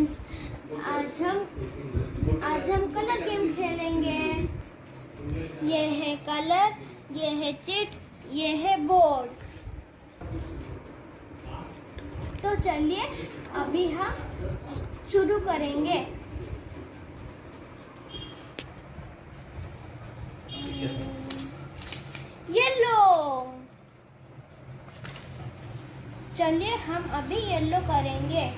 Friends आज हम आज हम कलर गेम खेलेंगे। ये है कलर ये है चिट ये है बोर्ड तो चलिए, अभी हम शुरू करेंगे। येलो चलिए, हम अभी येलो करेंगे।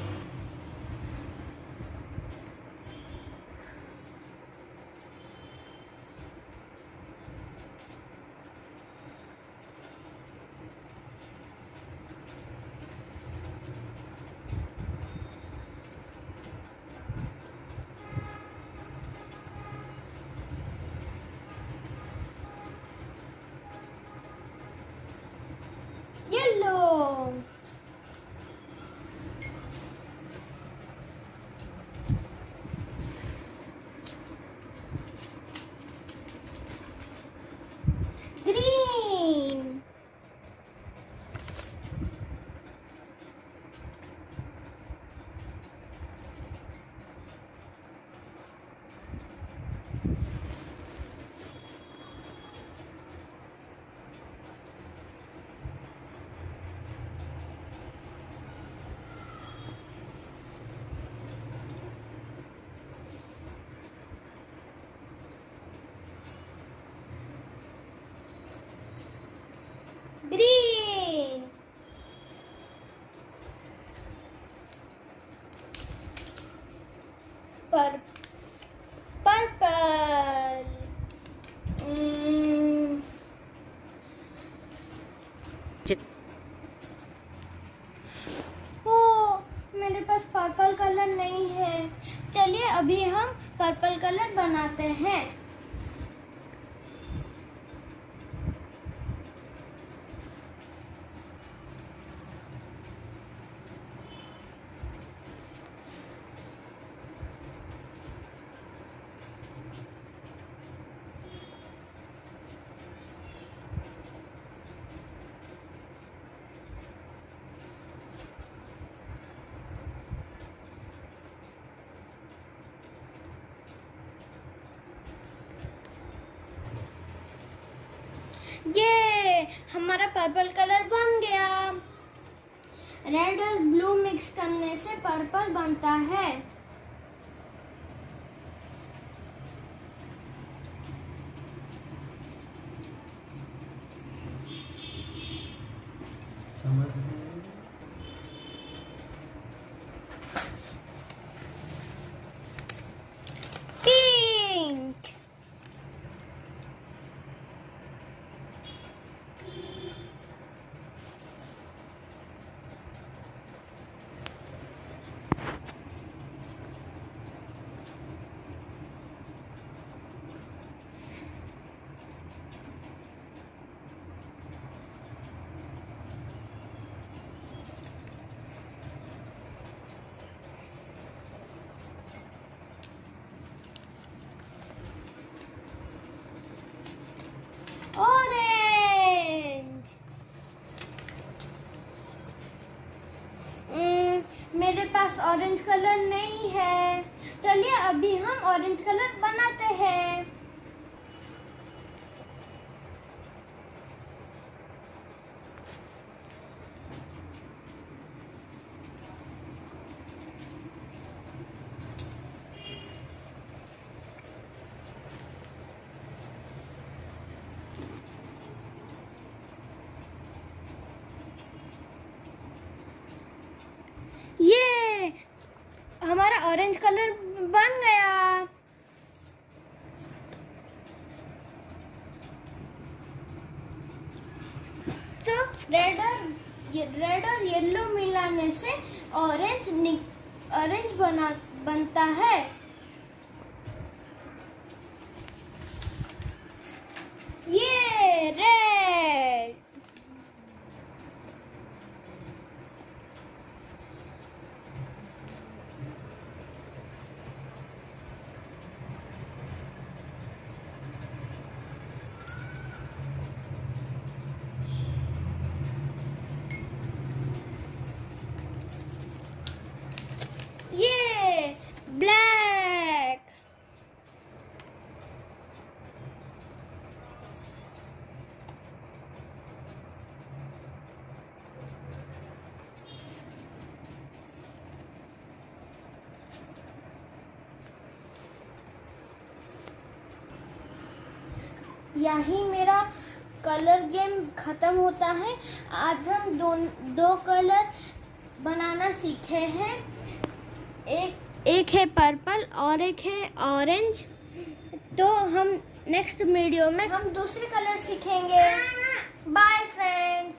पर पर्पल ओ मेरे पास पर्पल कलर नहीं है। चलिए अभी हम पर्पल कलर बनाते हैं। ये हमारा पर्पल कलर बन गया। रेड और ब्लू मिक्स करने से पर्पल बनता है। मेरे पास ऑरेंज कलर नहीं है। चलिए अभी हम ऑरेंज कलर बनाते हैं ये हमारा ऑरेंज कलर बन गया। तो रेड और रेड और येलो मिलाने से ऑरेंज ऑरेंज बना, बनता है ये रेड ये यही मेरा कलर गेम खत्म होता है। आज हम दो दो कलर बनाना सीखे हैं। एक एक है पर्पल और एक है ऑरेंज तो हम नेक्स्ट वीडियो में हम दूसरे कलर सीखेंगे। Bye friend